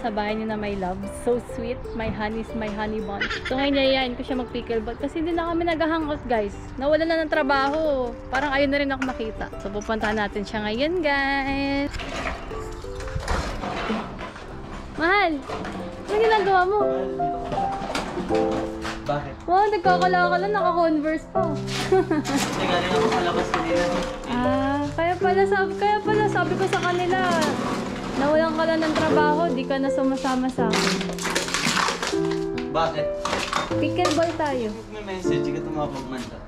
sa bahay ni na my love. So sweet, my honey is my honey bun. So ngayon yayain ko siya mag pickleball kasi hindi na kami nag-hangout guys. Nawala na ng trabaho. Parang ayun na rin ako makita. So pupuntahan natin siya ngayon guys. Mahal, ano ginagawa mo? Bakit? Wow, nagkakala ka lang, naka-converse pa. Kasi galing ako palabas kanina. Ah, kaya pala sabi, kaya pala sabi ko sa kanila, nawalan ka lang ng trabaho, di ka na sumasama sa akin. Bakit? Pickleball tayo. May message ka tumawag man ka.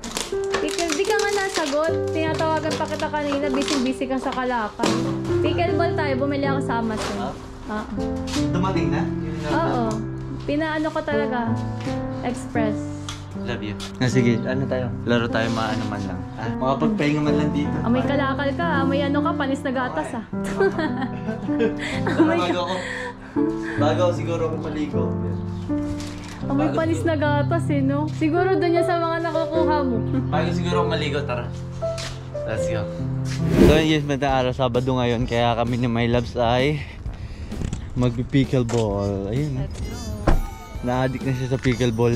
Pickle, di ka nga nasagot. Tinatawagan pa kita kanina, busy-busy ka sa Kalakan. Pickleball tayo, bumili ako sa Amazon. Oo. Dumating na? Oo. Pinaano ko talaga. Express. Love you. Ah, sige, ano tayo? Laro tayo maano man lang. Ah, makapagpahinga man lang dito. Amoy kalakal ka, amoy ano ka, panis na gatas ah. Amoy bago ako. Bago ako siguro ako maligo. Amoy panis na gatas eh, no? Siguro doon yan sa mga nakukuha mo. Bago siguro ako maligo, tara. Let's go. So yes, may araw Sabado ngayon, kaya kami ni My Loves ay magpi-pickleball. Ayun. Go. Na-addict na siya sa pickleball.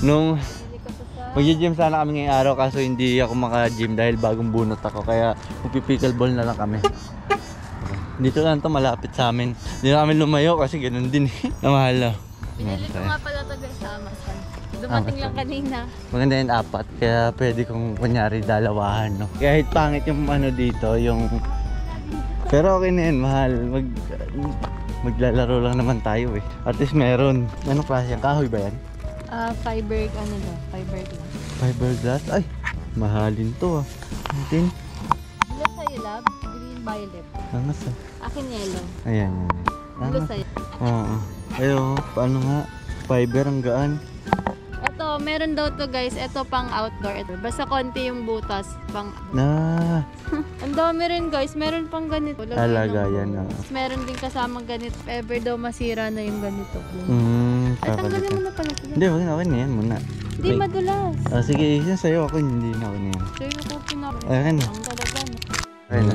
Nung Mag-gym sana kami ngayong araw kaso hindi ako maka-gym dahil bagong bunot ako kaya magpi-pickleball na lang kami. Dito lang to malapit sa amin. Hindi na kami lumayo kasi ganun din eh. Namahal Pinili ko nga pala ito guys sa Amazon. Dumating lang kanina. Maganda yung apat kaya pwede kong kunyari dalawahan no. Kahit pangit yung ano dito yung pero okay na yun, mahal. Mag, maglalaro lang naman tayo eh. At least meron. Anong klase yan? Kahoy ba yan? Ah, fiber, ano daw, fiber glass. Fiberglass? Ay, mahalin to ah. Natin. Blue sa'yo, love. Green, violet. Angas ah. Akin yellow. Ayan, yan. Blue Angas. sa'yo. Oo. Ayun, paano nga? Fiber ang gaan. Ito, meron daw to guys. Ito pang outdoor. Ito. Basta konti yung butas. Pang... Na, Ang dami rin guys. Meron pang ganito. Lagay alaga ng yan ah. Meron din kasamang ganito. Ever daw masira na yung ganito. Hmm, Ay, tanggalin mo na pala. Hindi, okay na, okay na yan muna. Hindi Okay. madulas. Ah, sige, isa sa'yo ako, hindi na ako na yan. Sa'yo ko pinaka. Ayan na. Ang talaga. Okay na.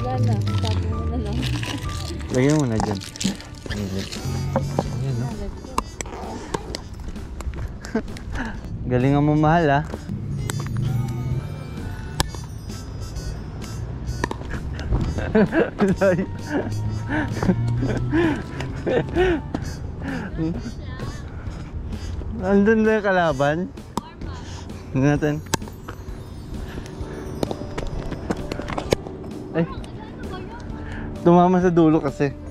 Yan na. Sabi mo na lang. Lagyan mo na dyan. Ayan, no? Let's go. Galingan mo mahal ah. Andun na yung kalaban. Tingnan natin. Ay. Tumama sa dulo kasi.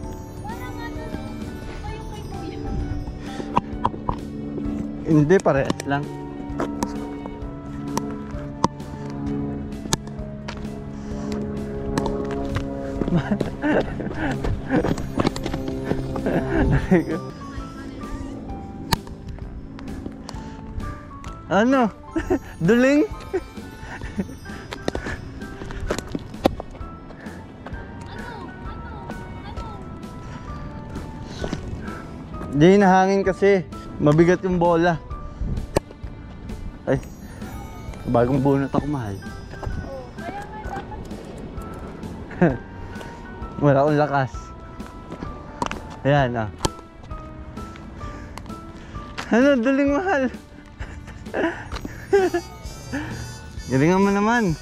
Hindi, parehas lang. ano? Duling? Hindi nahangin kasi. Mabigat yung bola. Ay. Bagong bunot ako mahal. Wala akong lakas. Ayan ah. Ano, duling mahal. Galingan mo naman.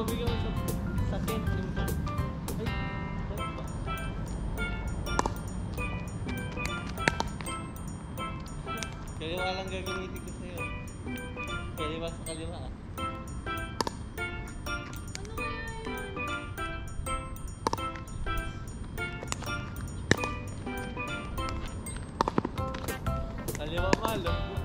Tubig ako sa sa tent. yung Ay, tent ba? Kaliwa lang gagamitin ko sa'yo. Kaliwa sa kaliwa ah. Kaliwa malo.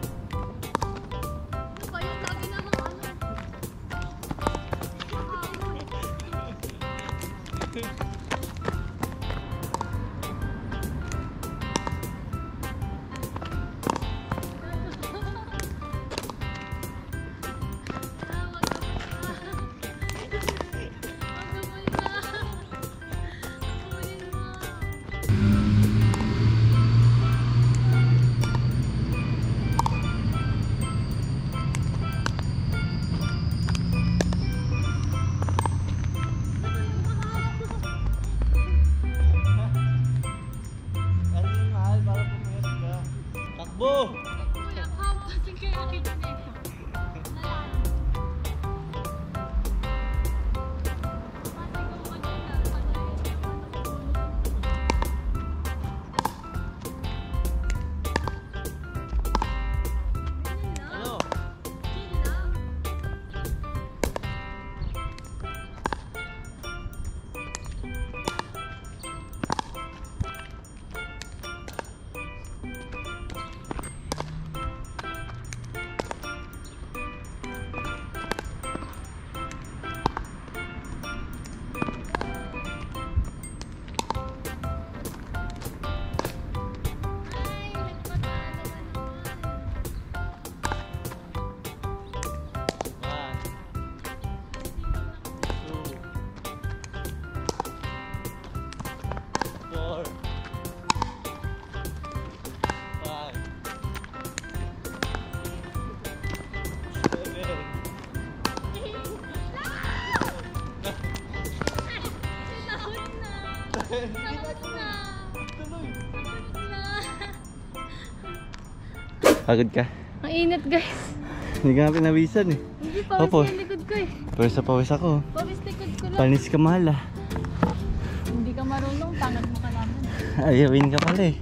Sinahod na. tuloy. Sinahod na. Pagod ka? Ang init guys. Hindi ka nga pinawisan eh. Hindi pawis Opo. yung likod ko eh. Pero sa pawis ako. Pawis likod ko lang. Panis ka mahal ah. Hindi ka marunong, tangat mo ka naman. Ayawin ka pala eh.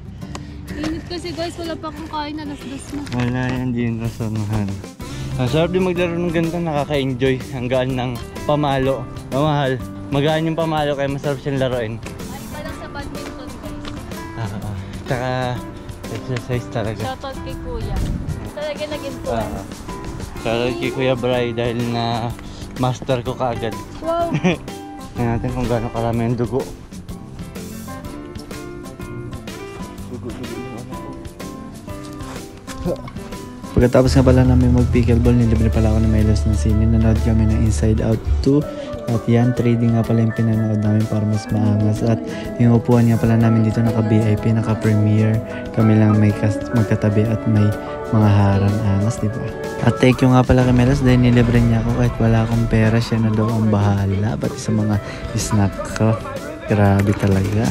Init kasi guys, wala pa akong kain, alas dos na. Wala yan din rasonahan. Ang sarap din maglaro ng ganito, nakaka-enjoy. Ang gaan ng pamalo. Mamahal. Magaan yung pamalo kaya masarap siyang laruin. Tsaka exercise talaga. Shoutout kay kuya. Talaga Ah, nag-influence. Shoutout kay Kuya Bray dahil na master ko kaagad. Wow! Tingnan natin kung gaano karami ang. Dugo, Pagkatapos nga pala namin mag pickleball, nilibre pala ako ng Milos ng sine. Nanood kami ng Inside Out 2. At yan, trading nga pala yung pinanood namin para mas maangas. At yung upuan nga pala namin dito naka-VIP, naka-premiere. Kami lang may magkatabi at may mga harang angas, di ba? At thank you nga pala kay Melos dahil nilibre niya ako kahit wala akong pera. Siya na daw ang bahala. Pati sa mga snack ko. Grabe talaga.